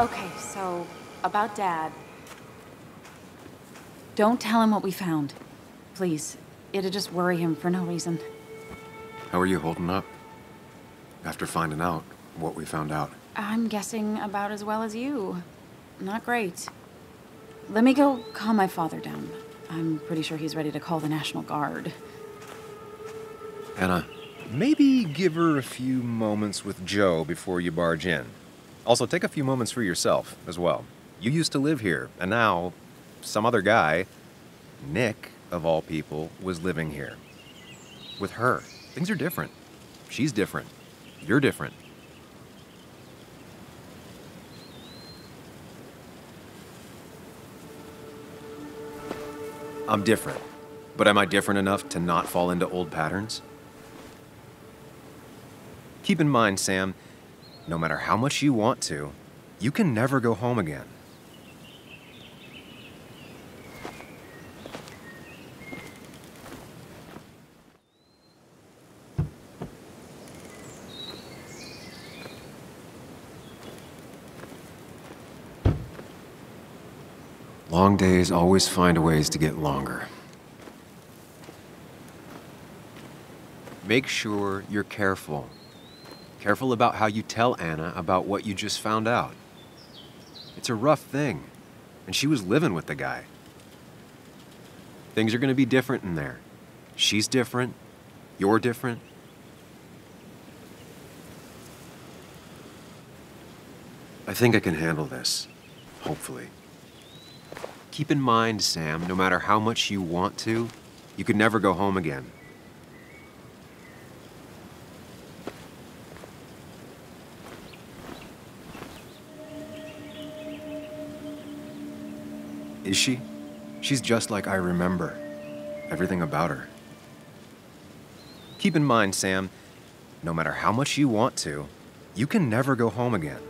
Okay, so about Dad. Don't tell him what we found. Please. It'd just worry him for no reason. How are you holding up? After finding out what we found out. I'm guessing about as well as you. Not great. Let me go calm my father down. I'm pretty sure he's ready to call the National Guard. Anna, Maybe give her a few moments with Joe before you barge in. Also, take a few moments for yourself as well. You used to live here, and now some other guy, Nick, of all people, was living here. With her. Things are different. She's different. You're different. I'm different. But am I different enough to not fall into old patterns? Keep in mind, Sam, no matter how much you want to, you can never go home again. long days always find ways to get longer. Make sure you're careful. Careful about how you tell Anna about what you just found out. It's a rough thing, and she was living with the guy. Things are going to be different in there. She's different. You're different. I think I can handle this. Hopefully. Keep in mind, Sam, no matter how much you want to, you could never go home again. Is she? She's just like I remember. Everything about her. Keep in mind, Sam, no matter how much you want to, you can never go home again.